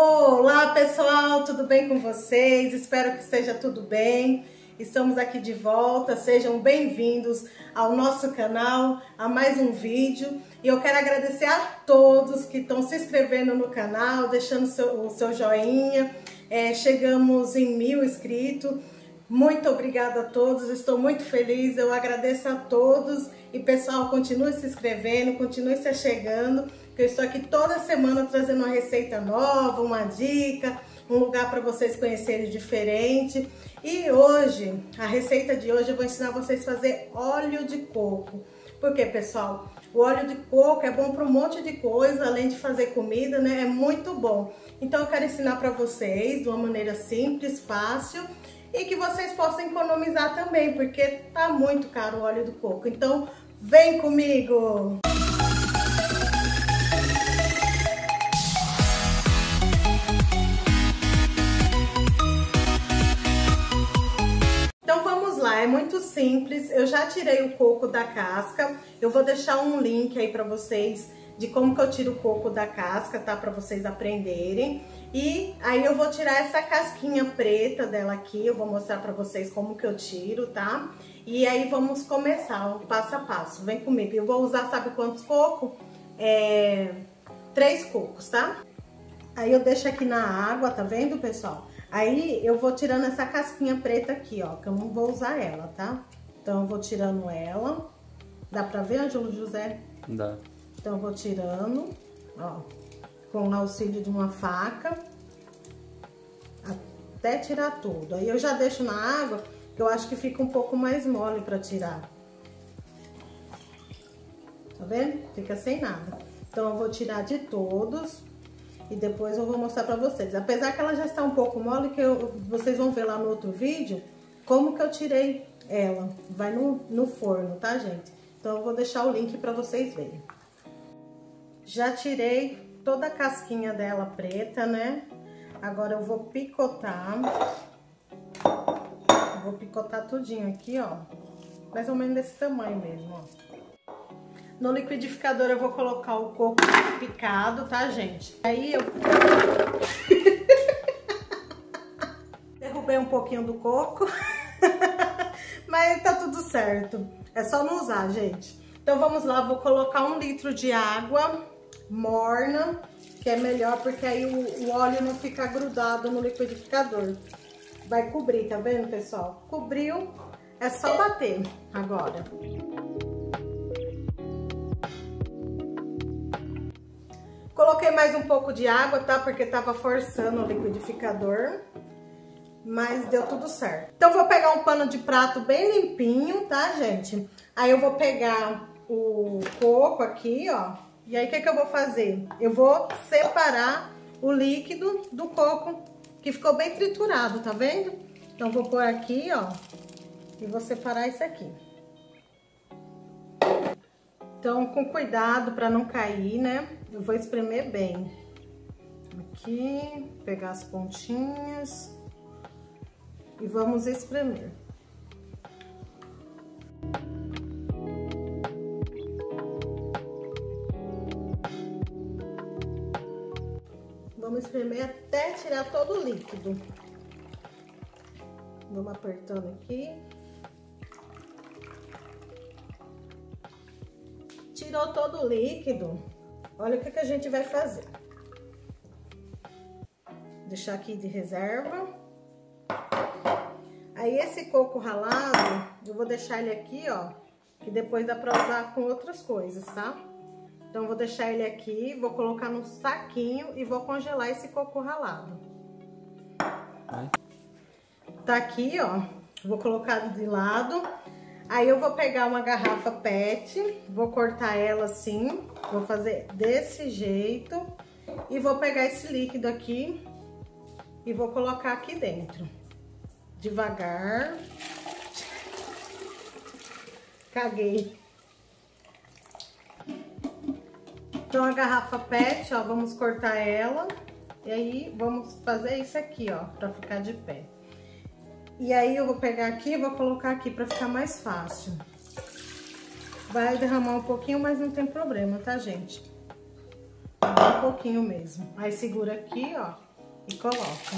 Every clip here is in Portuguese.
Olá pessoal, tudo bem com vocês? Espero que esteja tudo bem. Estamos aqui de volta, sejam bem-vindos ao nosso canal, a mais um vídeo. E eu quero agradecer a todos que estão se inscrevendo no canal, deixando seu, o seu joinha. É, chegamos em mil inscritos. Muito obrigada a todos, estou muito feliz, eu agradeço a todos. E pessoal, continue se inscrevendo, continue se chegando eu estou aqui toda semana trazendo uma receita nova, uma dica, um lugar para vocês conhecerem diferente. E hoje, a receita de hoje eu vou ensinar vocês a fazer óleo de coco. Por quê, pessoal? O óleo de coco é bom para um monte de coisa, além de fazer comida, né? É muito bom. Então eu quero ensinar para vocês de uma maneira simples, fácil e que vocês possam economizar também, porque tá muito caro o óleo do coco. Então, vem comigo! Muito simples. Eu já tirei o coco da casca. Eu vou deixar um link aí para vocês de como que eu tiro o coco da casca, tá? Para vocês aprenderem. E aí eu vou tirar essa casquinha preta dela aqui, eu vou mostrar para vocês como que eu tiro, tá? E aí vamos começar o passo a passo. Vem comigo. Eu vou usar, sabe quantos cocos? É... Três cocos, tá? Aí eu deixo aqui na água, tá vendo, pessoal? Aí eu vou tirando essa casquinha preta aqui, ó, que eu não vou usar ela, tá? Então eu vou tirando ela. Dá pra ver, Ângelo José? Dá. Então eu vou tirando, ó, com o auxílio de uma faca. Até tirar tudo. Aí eu já deixo na água, que eu acho que fica um pouco mais mole pra tirar. Tá vendo? Fica sem nada. Então eu vou tirar de todos e depois eu vou mostrar pra vocês. Apesar que ela já está um pouco mole, que eu, vocês vão ver lá no outro vídeo como que eu tirei ela. Vai no, no forno, tá, gente? Então eu vou deixar o link pra vocês verem. Já tirei toda a casquinha dela preta, né? Agora eu vou picotar. vou picotar tudinho aqui, ó. Mais ou menos desse tamanho mesmo, ó. No liquidificador eu vou colocar o coco picado, tá, gente? Aí eu... Derrubei um pouquinho do coco. Mas tá tudo certo. É só não usar, gente. Então vamos lá, vou colocar um litro de água morna, que é melhor porque aí o, o óleo não fica grudado no liquidificador. Vai cobrir, tá vendo, pessoal? Cobriu, é só bater agora. Coloquei mais um pouco de água, tá? Porque tava forçando o liquidificador. Mas deu tudo certo. Então, vou pegar um pano de prato bem limpinho, tá, gente? Aí eu vou pegar o coco aqui, ó. E aí, o que, que eu vou fazer? Eu vou separar o líquido do coco, que ficou bem triturado, tá vendo? Então, vou pôr aqui, ó. E vou separar isso aqui. Então, com cuidado para não cair, né? Eu vou espremer bem. Aqui, pegar as pontinhas e vamos espremer. Vamos espremer até tirar todo o líquido. Vamos apertando aqui. Tirou todo o líquido. Olha o que, que a gente vai fazer. Deixar aqui de reserva. Aí esse coco ralado, eu vou deixar ele aqui, ó, que depois dá pra usar com outras coisas, tá? Então, vou deixar ele aqui, vou colocar no saquinho e vou congelar esse coco ralado. Tá aqui, ó, vou colocar de lado. Aí eu vou pegar uma garrafa PET, vou cortar ela assim, vou fazer desse jeito e vou pegar esse líquido aqui e vou colocar aqui dentro. Devagar. Caguei. Então a garrafa PET, ó, vamos cortar ela e aí vamos fazer isso aqui, ó, pra ficar de pé. E aí eu vou pegar aqui e vou colocar aqui pra ficar mais fácil. Vai derramar um pouquinho, mas não tem problema, tá, gente? Um pouquinho mesmo. Aí segura aqui, ó. e coloca.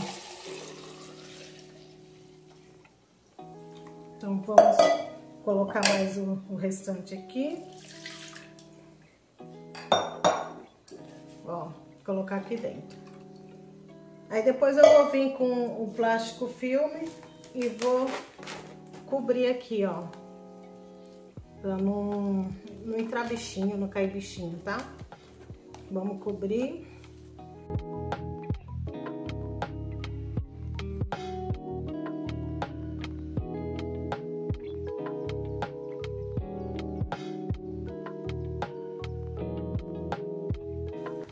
Então, vamos colocar mais o, o restante aqui. Ó, colocar aqui dentro. Aí depois eu vou vir com o plástico filme e vou cobrir aqui, ó. Pra não, não entrar bichinho, não cair bichinho, tá? Vamos cobrir.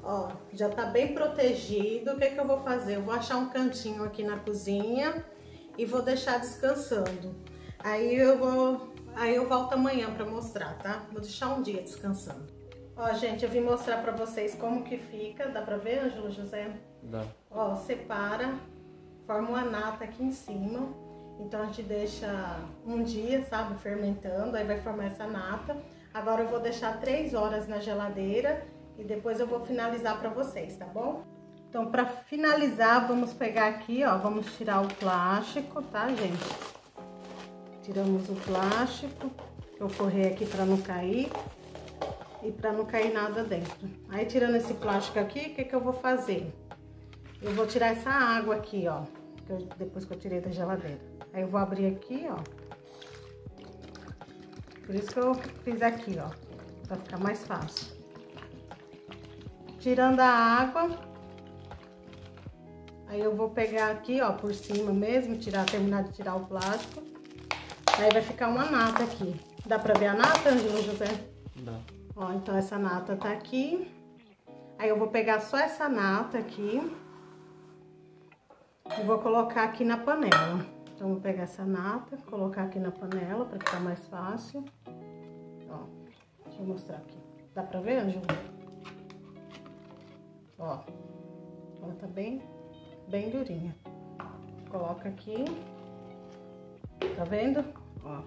Ó, já tá bem protegido. O que que eu vou fazer? Eu vou achar um cantinho aqui na cozinha e vou deixar descansando. Aí eu vou, aí eu volto amanhã para mostrar, tá? Vou deixar um dia descansando. Ó, gente, eu vim mostrar para vocês como que fica. Dá para ver, Ângelo José? Dá. Ó, separa, forma uma nata aqui em cima. Então a gente deixa um dia, sabe, fermentando, aí vai formar essa nata. Agora eu vou deixar três horas na geladeira e depois eu vou finalizar para vocês, tá bom? Então, para finalizar, vamos pegar aqui, ó, vamos tirar o plástico, tá, gente? Tiramos o plástico, eu correr aqui para não cair e para não cair nada dentro. Aí, tirando esse plástico aqui, o que que eu vou fazer? Eu vou tirar essa água aqui, ó, que eu, depois que eu tirei da geladeira. Aí, eu vou abrir aqui, ó. Por isso que eu fiz aqui, ó, para ficar mais fácil. Tirando a água, aí eu vou pegar aqui, ó, por cima mesmo, tirar, terminar de tirar o plástico. Aí vai ficar uma nata aqui. Dá pra ver a nata, Angelo José? Dá. Ó, então essa nata tá aqui. Aí eu vou pegar só essa nata aqui. E vou colocar aqui na panela. Então, vou pegar essa nata, colocar aqui na panela pra ficar mais fácil. Ó, deixa eu mostrar aqui. Dá pra ver, Ângelo? Ó, ela tá bem, bem durinha. Coloca aqui, tá vendo? Ó,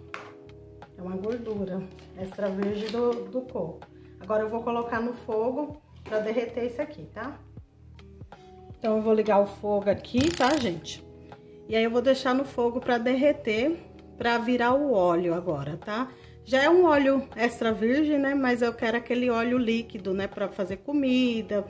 é uma gordura extra virgem do, do coco. Agora eu vou colocar no fogo pra derreter isso aqui, tá? Então eu vou ligar o fogo aqui, tá, gente? E aí eu vou deixar no fogo pra derreter, pra virar o óleo agora, tá? Já é um óleo extra virgem, né? Mas eu quero aquele óleo líquido, né? Pra fazer comida,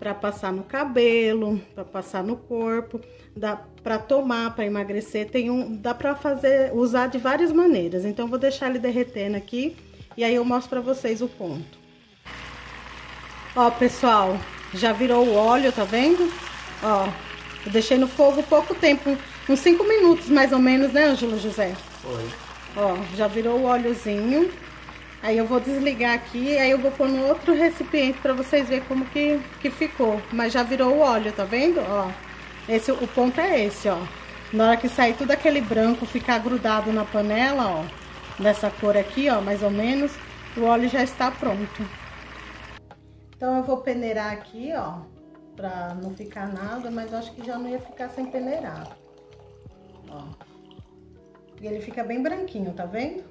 para passar no cabelo, para passar no corpo, dá para tomar, para emagrecer, tem um, dá para fazer, usar de várias maneiras. Então vou deixar ele derretendo aqui e aí eu mostro para vocês o ponto. Ó, pessoal, já virou o óleo, tá vendo? Ó, eu deixei no fogo pouco tempo, uns 5 minutos mais ou menos, né, Ângelo José? Foi. Ó, já virou o óleozinho. Aí eu vou desligar aqui, aí eu vou pôr no outro recipiente para vocês verem como que, que ficou. Mas já virou o óleo, tá vendo? Ó, esse, o ponto é esse, ó. Na hora que sair tudo aquele branco, ficar grudado na panela, ó, dessa cor aqui, ó, mais ou menos, o óleo já está pronto. Então eu vou peneirar aqui, ó, pra não ficar nada, mas eu acho que já não ia ficar sem peneirar. Ó. E ele fica bem branquinho, tá vendo?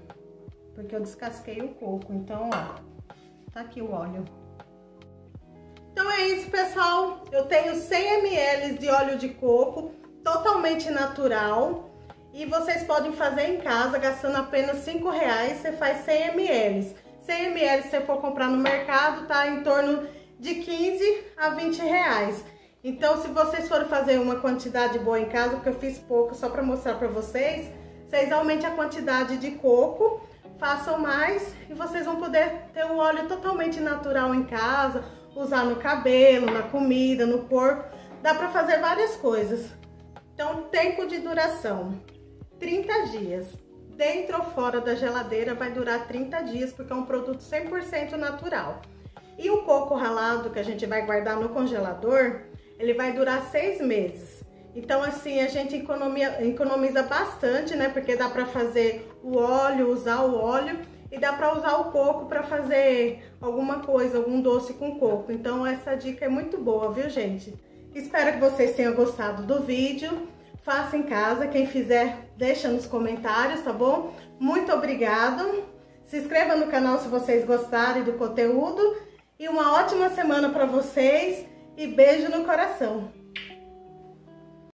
Porque eu descasquei o coco. Então, ó, tá aqui o óleo. Então é isso, pessoal. Eu tenho 100 ml de óleo de coco, totalmente natural. E vocês podem fazer em casa, gastando apenas 5 reais, você faz 100 ml. 100 ml, se você for comprar no mercado, tá em torno de 15 a 20 reais. Então, se vocês forem fazer uma quantidade boa em casa, porque eu fiz pouco só para mostrar para vocês, vocês aumentem a quantidade de coco façam mais e vocês vão poder ter um óleo totalmente natural em casa, usar no cabelo, na comida, no corpo, dá para fazer várias coisas. Então, tempo de duração, 30 dias. Dentro ou fora da geladeira vai durar 30 dias, porque é um produto 100% natural. E o coco ralado que a gente vai guardar no congelador, ele vai durar seis meses. Então, assim, a gente economia, economiza bastante, né? Porque dá pra fazer o óleo, usar o óleo e dá pra usar o coco pra fazer alguma coisa, algum doce com coco. Então, essa dica é muito boa, viu, gente? Espero que vocês tenham gostado do vídeo. Faça em casa, quem fizer, deixa nos comentários, tá bom? Muito obrigado. Se inscreva no canal se vocês gostarem do conteúdo. E uma ótima semana para vocês e beijo no coração.